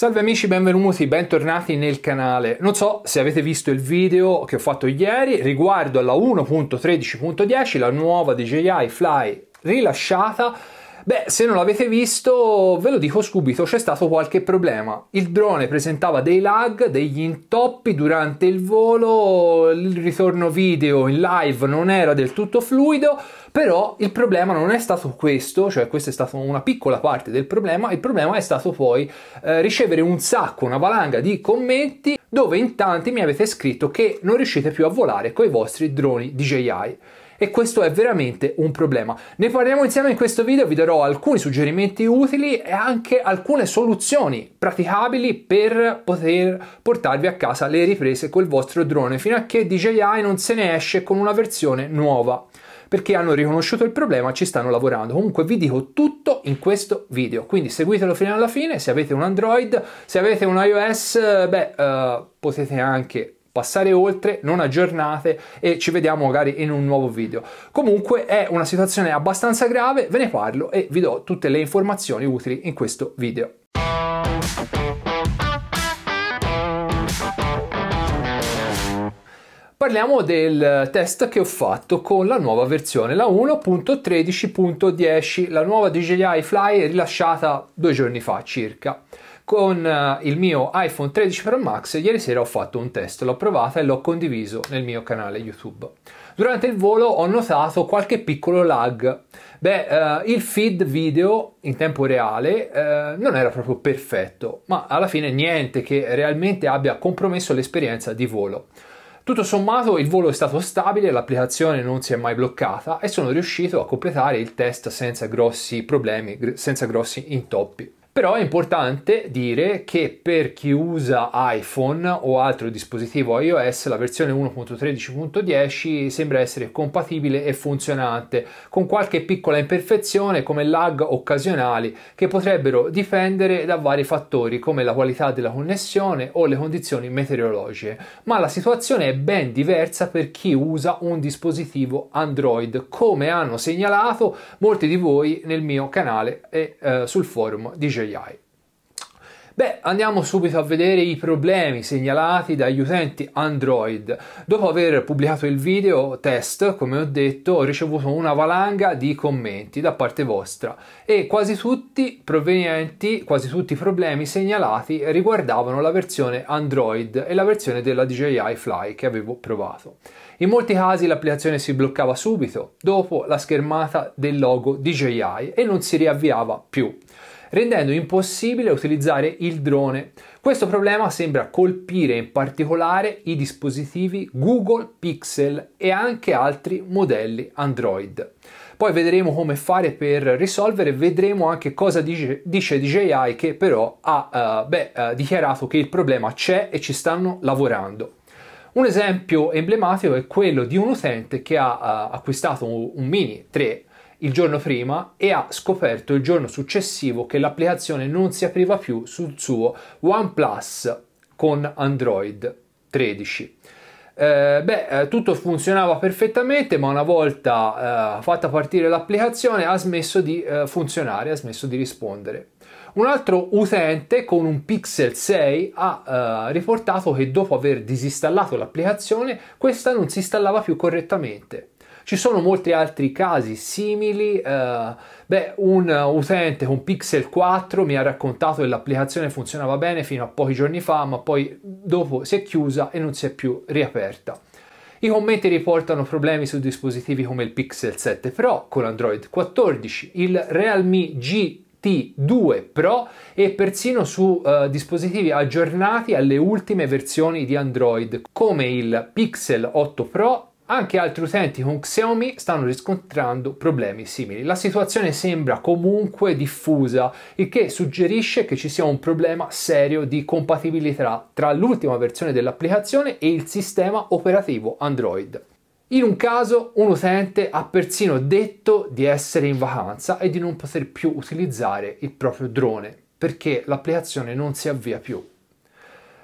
Salve amici, benvenuti, bentornati nel canale. Non so se avete visto il video che ho fatto ieri riguardo alla 1.13.10, la nuova DJI Fly rilasciata Beh, se non l'avete visto, ve lo dico subito, c'è stato qualche problema. Il drone presentava dei lag, degli intoppi durante il volo, il ritorno video in live non era del tutto fluido, però il problema non è stato questo, cioè questa è stata una piccola parte del problema, il problema è stato poi eh, ricevere un sacco, una valanga di commenti dove in tanti mi avete scritto che non riuscite più a volare con i vostri droni DJI e questo è veramente un problema. Ne parliamo insieme in questo video, vi darò alcuni suggerimenti utili e anche alcune soluzioni praticabili per poter portarvi a casa le riprese col vostro drone fino a che DJI non se ne esce con una versione nuova perché hanno riconosciuto il problema, ci stanno lavorando. Comunque vi dico tutto in questo video, quindi seguitelo fino alla fine, se avete un Android, se avete un iOS, beh, uh, potete anche passare oltre, non aggiornate e ci vediamo magari in un nuovo video. Comunque è una situazione abbastanza grave, ve ne parlo e vi do tutte le informazioni utili in questo video. Parliamo del test che ho fatto con la nuova versione, la 1.13.10, la nuova DJI Fly rilasciata due giorni fa circa con uh, il mio iPhone 13 Pro Max ieri sera ho fatto un test, l'ho provata e l'ho condiviso nel mio canale YouTube. Durante il volo ho notato qualche piccolo lag. Beh, uh, il feed video in tempo reale uh, non era proprio perfetto, ma alla fine niente che realmente abbia compromesso l'esperienza di volo. Tutto sommato il volo è stato stabile, l'applicazione non si è mai bloccata e sono riuscito a completare il test senza grossi problemi, senza grossi intoppi. Però è importante dire che per chi usa iPhone o altro dispositivo iOS la versione 1.13.10 sembra essere compatibile e funzionante, con qualche piccola imperfezione come lag occasionali che potrebbero dipendere da vari fattori come la qualità della connessione o le condizioni meteorologiche, ma la situazione è ben diversa per chi usa un dispositivo Android, come hanno segnalato molti di voi nel mio canale e eh, sul forum di DJI. Beh, andiamo subito a vedere i problemi segnalati dagli utenti Android. Dopo aver pubblicato il video test, come ho detto, ho ricevuto una valanga di commenti da parte vostra e quasi tutti provenienti, quasi tutti i problemi segnalati riguardavano la versione Android e la versione della DJI Fly che avevo provato. In molti casi l'applicazione si bloccava subito dopo la schermata del logo DJI e non si riavviava più rendendo impossibile utilizzare il drone. Questo problema sembra colpire in particolare i dispositivi Google Pixel e anche altri modelli Android. Poi vedremo come fare per risolvere, vedremo anche cosa dice, dice DJI che però ha uh, beh, uh, dichiarato che il problema c'è e ci stanno lavorando. Un esempio emblematico è quello di un utente che ha uh, acquistato un, un Mini 3 il giorno prima e ha scoperto il giorno successivo che l'applicazione non si apriva più sul suo OnePlus con Android 13. Eh, beh, eh, tutto funzionava perfettamente, ma una volta eh, fatta partire l'applicazione ha smesso di eh, funzionare, ha smesso di rispondere. Un altro utente con un Pixel 6 ha eh, riportato che dopo aver disinstallato l'applicazione questa non si installava più correttamente. Ci sono molti altri casi simili. Uh, beh, un utente con Pixel 4 mi ha raccontato che l'applicazione funzionava bene fino a pochi giorni fa, ma poi dopo si è chiusa e non si è più riaperta. I commenti riportano problemi su dispositivi come il Pixel 7 Pro con Android 14, il Realme GT2 Pro e persino su uh, dispositivi aggiornati alle ultime versioni di Android come il Pixel 8 Pro anche altri utenti con Xiaomi stanno riscontrando problemi simili. La situazione sembra comunque diffusa, il che suggerisce che ci sia un problema serio di compatibilità tra l'ultima versione dell'applicazione e il sistema operativo Android. In un caso un utente ha persino detto di essere in vacanza e di non poter più utilizzare il proprio drone perché l'applicazione non si avvia più.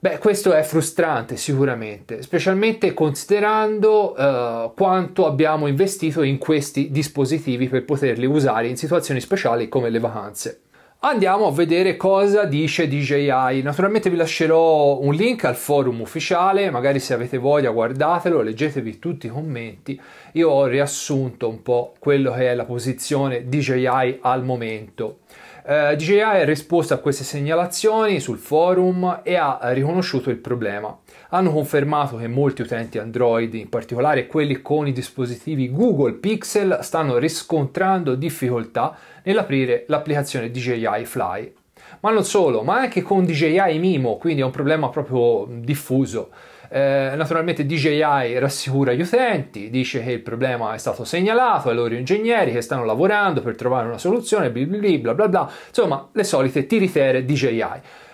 Beh, questo è frustrante sicuramente, specialmente considerando uh, quanto abbiamo investito in questi dispositivi per poterli usare in situazioni speciali come le vacanze. Andiamo a vedere cosa dice DJI. Naturalmente vi lascerò un link al forum ufficiale, magari se avete voglia guardatelo, leggetevi tutti i commenti. Io ho riassunto un po' quello che è la posizione DJI al momento. Uh, DJI ha risposto a queste segnalazioni sul forum e ha riconosciuto il problema. Hanno confermato che molti utenti Android, in particolare quelli con i dispositivi Google Pixel, stanno riscontrando difficoltà nell'aprire l'applicazione DJI Fly. Ma non solo, ma anche con DJI Mimo, quindi è un problema proprio diffuso. Eh, naturalmente DJI rassicura gli utenti, dice che il problema è stato segnalato ai loro ingegneri che stanno lavorando per trovare una soluzione, bla bla bla insomma le solite tiritere DJI.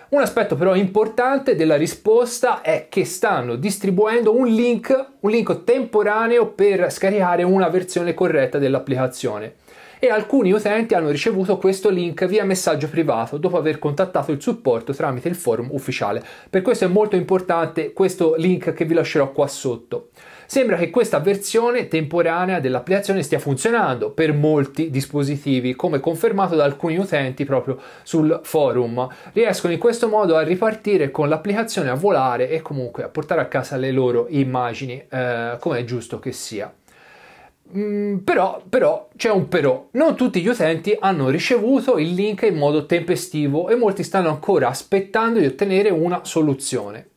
Un aspetto però importante della risposta è che stanno distribuendo un link, un link temporaneo per scaricare una versione corretta dell'applicazione e alcuni utenti hanno ricevuto questo link via messaggio privato dopo aver contattato il supporto tramite il forum ufficiale. Per questo è molto importante questo link che vi lascerò qua sotto. Sembra che questa versione temporanea dell'applicazione stia funzionando per molti dispositivi, come confermato da alcuni utenti proprio sul forum. Riescono in questo modo a ripartire con l'applicazione a volare e comunque a portare a casa le loro immagini, eh, come è giusto che sia. Mm, però, però c'è un però. Non tutti gli utenti hanno ricevuto il link in modo tempestivo e molti stanno ancora aspettando di ottenere una soluzione.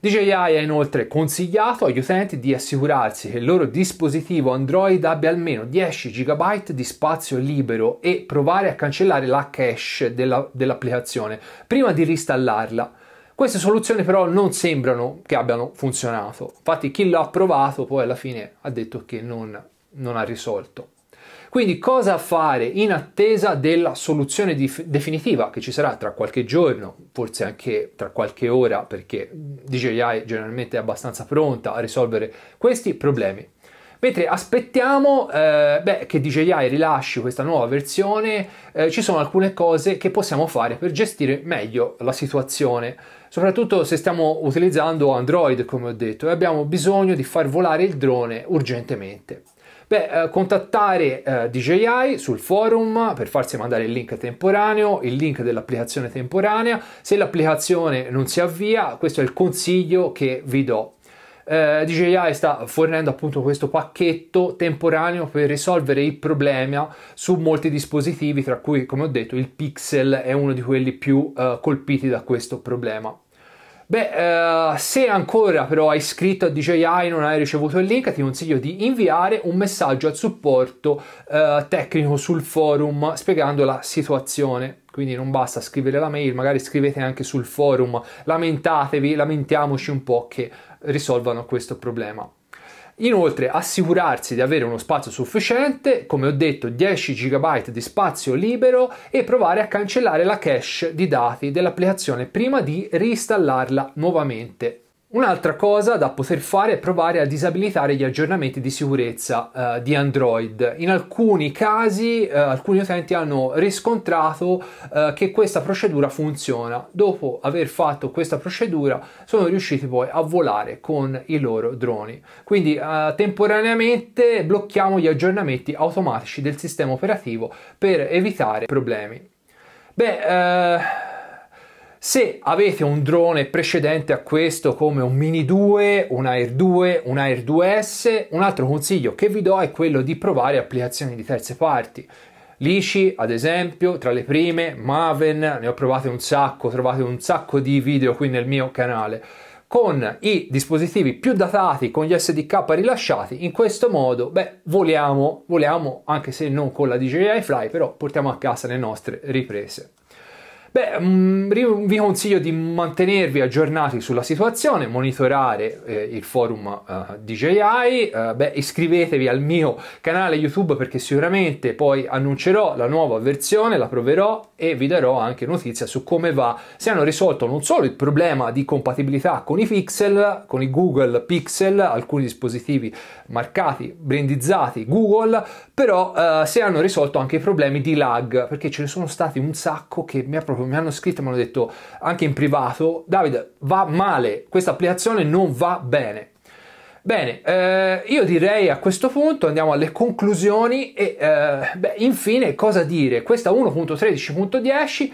DJI ha inoltre consigliato agli utenti di assicurarsi che il loro dispositivo Android abbia almeno 10 GB di spazio libero e provare a cancellare la cache della, dell'applicazione prima di reinstallarla. Queste soluzioni però non sembrano che abbiano funzionato. Infatti chi l'ha provato poi alla fine ha detto che non non ha risolto. Quindi cosa fare in attesa della soluzione dif- definitiva che ci sarà tra qualche giorno, forse anche tra qualche ora, perché DJI generalmente è abbastanza pronta a risolvere questi problemi. Mentre aspettiamo eh, beh, che DJI rilasci questa nuova versione, eh, ci sono alcune cose che possiamo fare per gestire meglio la situazione, soprattutto se stiamo utilizzando Android, come ho detto, e abbiamo bisogno di far volare il drone urgentemente. Beh, eh, contattare eh, DJI sul forum per farsi mandare il link temporaneo, il link dell'applicazione temporanea. Se l'applicazione non si avvia, questo è il consiglio che vi do. Eh, DJI sta fornendo appunto questo pacchetto temporaneo per risolvere il problema su molti dispositivi, tra cui, come ho detto, il Pixel è uno di quelli più uh, colpiti da questo problema. Beh, eh, se ancora però hai iscritto a DJI e non hai ricevuto il link, ti consiglio di inviare un messaggio al supporto eh, tecnico sul forum spiegando la situazione. Quindi non basta scrivere la mail, magari scrivete anche sul forum, lamentatevi, lamentiamoci un po' che risolvano questo problema. Inoltre assicurarsi di avere uno spazio sufficiente, come ho detto 10 GB di spazio libero e provare a cancellare la cache di dati dell'applicazione prima di reinstallarla nuovamente. Un'altra cosa da poter fare è provare a disabilitare gli aggiornamenti di sicurezza uh, di Android. In alcuni casi uh, alcuni utenti hanno riscontrato uh, che questa procedura funziona. Dopo aver fatto questa procedura sono riusciti poi a volare con i loro droni. Quindi temporaneamente blocchiamo gli aggiornamenti automatici del sistema operativo per evitare problemi. Beh, se avete un drone precedente a questo come un Mini 2, un Air 2, un Air 2S, un altro consiglio che vi do è quello di provare applicazioni di terze parti. Lici, ad esempio, tra le prime, Maven, ne ho provate un sacco, trovate un sacco di video qui nel mio canale. Con i dispositivi più datati, con gli SDK rilasciati, in questo modo, beh, voliamo, voliamo anche se non con la DJI Fly, però portiamo a casa le nostre riprese. Beh, mm, vi consiglio di mantenervi aggiornati sulla situazione, monitorare eh, il forum eh, DJI, eh, beh, iscrivetevi al mio canale YouTube perché sicuramente poi annuncerò la nuova versione, la proverò e vi darò anche notizie su come va. Se hanno risolto non solo il problema di compatibilità con i pixel, con i Google Pixel, alcuni dispositivi marcati, brandizzati Google, però uh, se hanno risolto anche i problemi di lag, perché ce ne sono stati un sacco che mi ha proprio proprio mi hanno scritto e mi hanno detto anche in privato, Davide, va male, questa applicazione non va bene. Bene, eh, io direi a questo punto andiamo alle conclusioni e eh, beh, infine cosa dire? Questa 1.13.10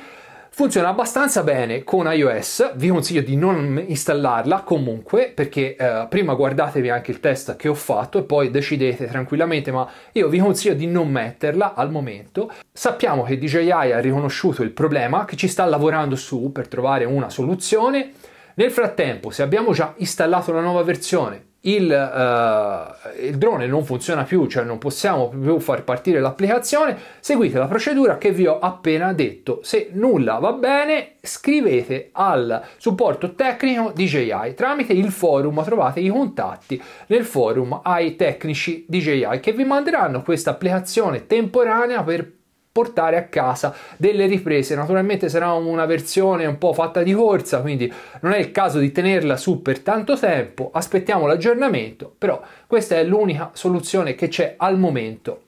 funziona abbastanza bene con iOS, vi consiglio di non installarla comunque perché eh, prima guardatevi anche il test che ho fatto e poi decidete tranquillamente, ma io vi consiglio di non metterla al momento. Sappiamo che DJI ha riconosciuto il problema, che ci sta lavorando su per trovare una soluzione. Nel frattempo, se abbiamo già installato la nuova versione, il, uh, il, drone non funziona più, cioè non possiamo più far partire l'applicazione, seguite la procedura che vi ho appena detto. Se nulla va bene, scrivete al supporto tecnico DJI tramite il forum, trovate i contatti nel forum ai tecnici DJI che vi manderanno questa applicazione temporanea per portare a casa delle riprese. Naturalmente sarà una versione un po' fatta di corsa, quindi non è il caso di tenerla su per tanto tempo. Aspettiamo l'aggiornamento, però questa è l'unica soluzione che c'è al momento.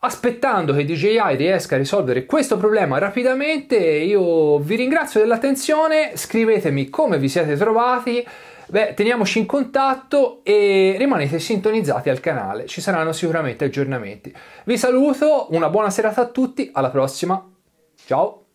Aspettando che DJI riesca a risolvere questo problema rapidamente, io vi ringrazio dell'attenzione, scrivetemi come vi siete trovati, Beh, teniamoci in contatto e rimanete sintonizzati al canale, ci saranno sicuramente aggiornamenti. Vi saluto, una buona serata a tutti, alla prossima, ciao!